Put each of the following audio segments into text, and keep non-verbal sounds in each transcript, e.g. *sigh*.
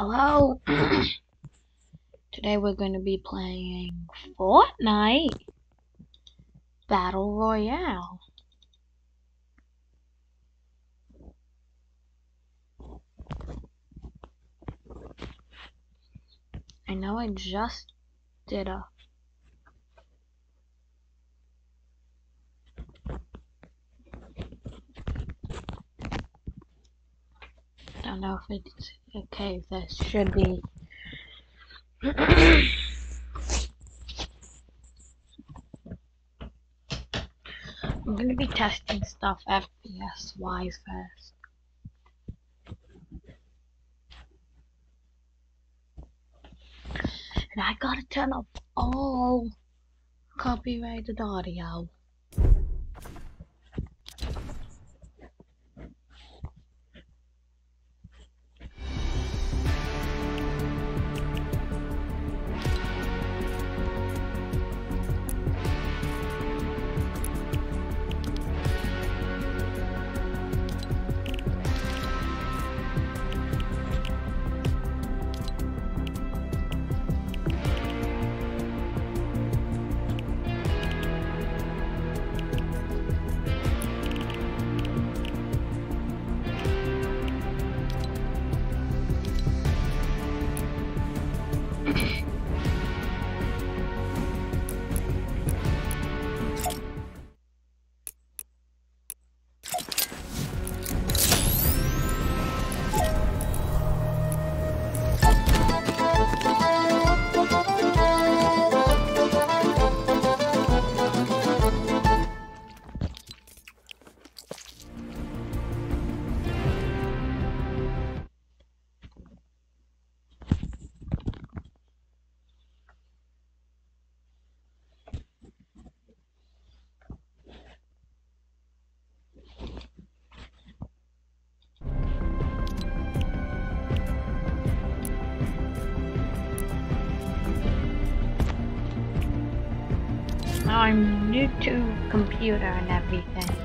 Hello. *clears throat* Today we're going to be playing Fortnite Battle Royale. I know I just did a don't know if it's okay. This should be. I'm gonna be testing stuff FPS wise first. And I gotta turn off all copyrighted audio. I'm new to computer and everything.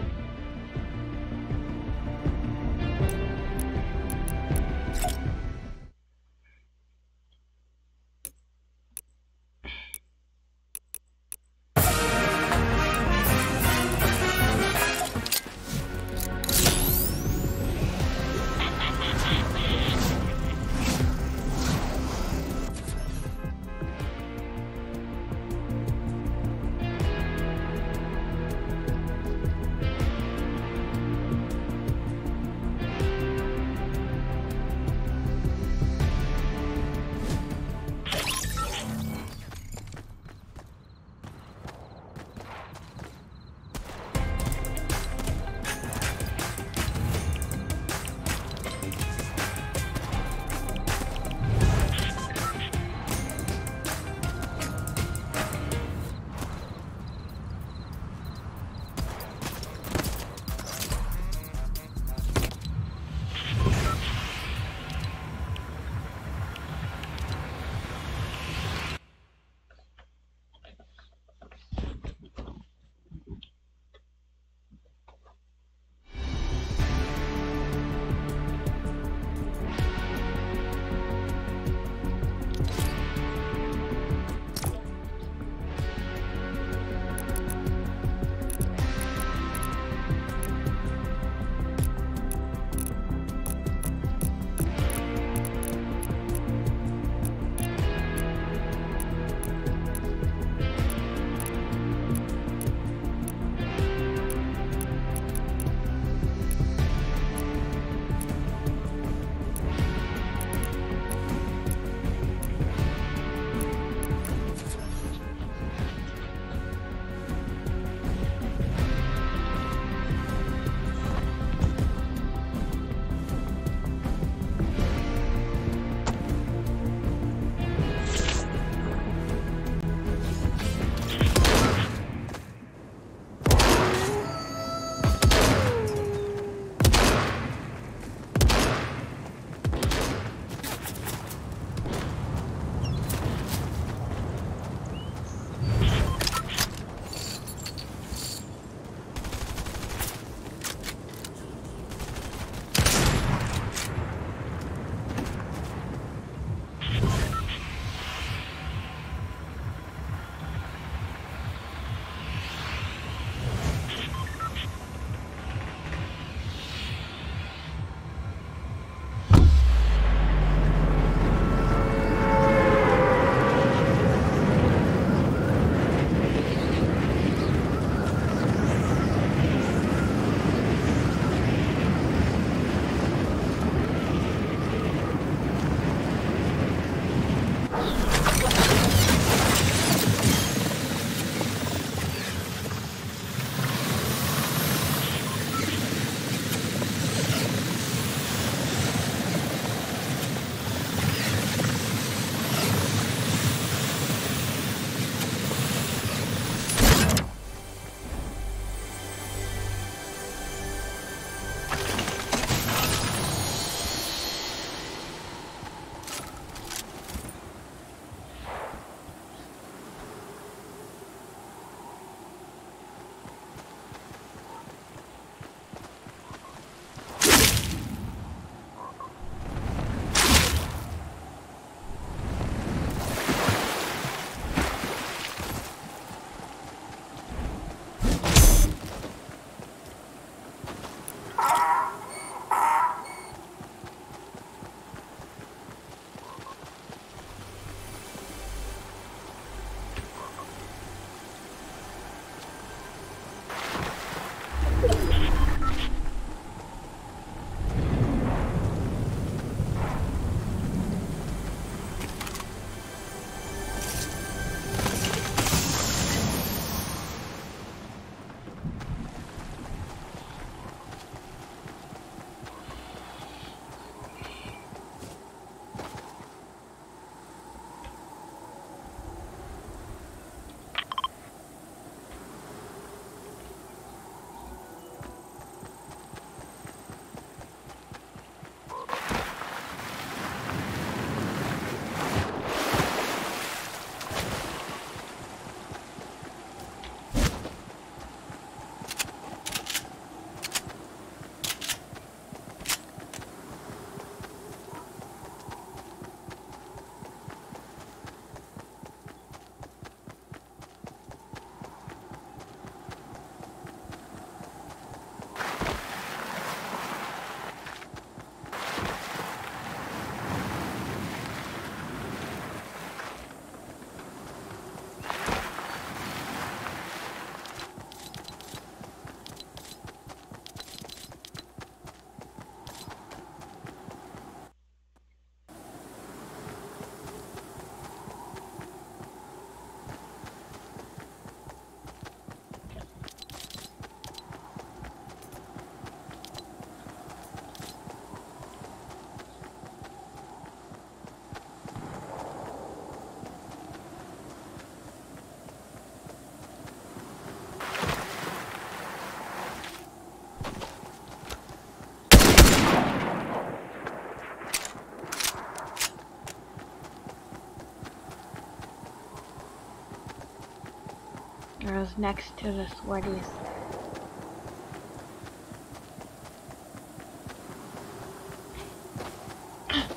It was next to the sweaties.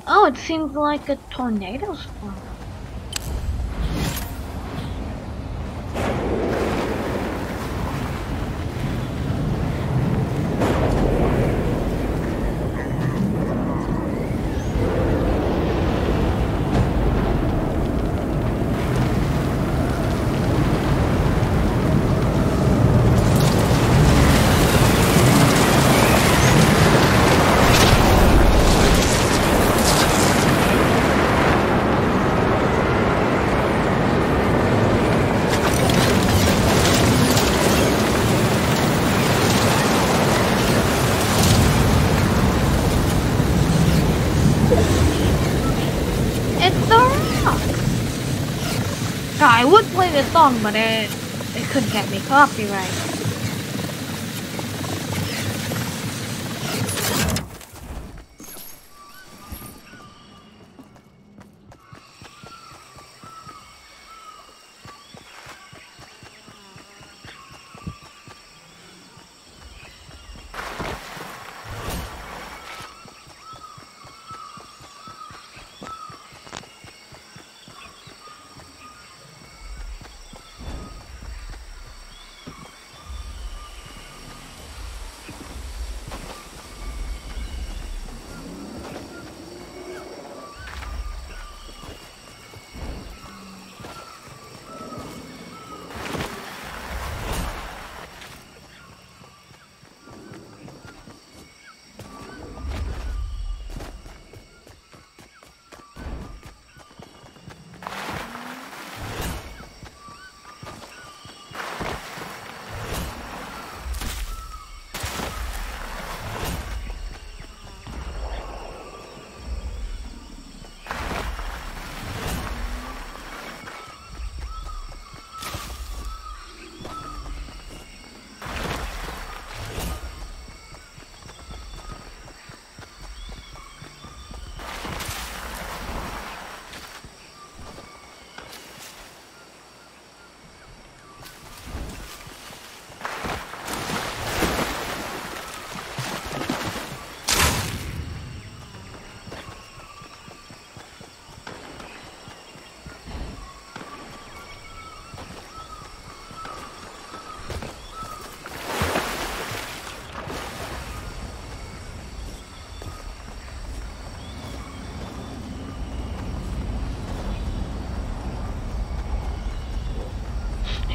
Oh, it seems like a tornado's forming. It's the rock. I would play this song, but it it couldn't get me copyright.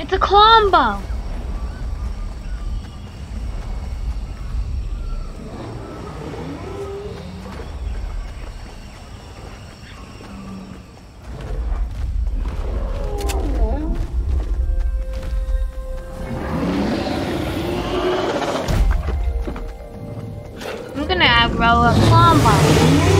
It's a combo. I'm gonna roll a combo.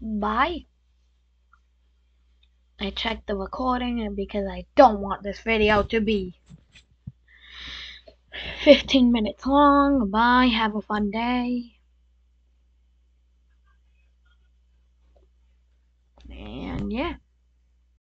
Bye. I checked the recording because I don't want this video to be 15 minutes long. Bye. Have a fun day.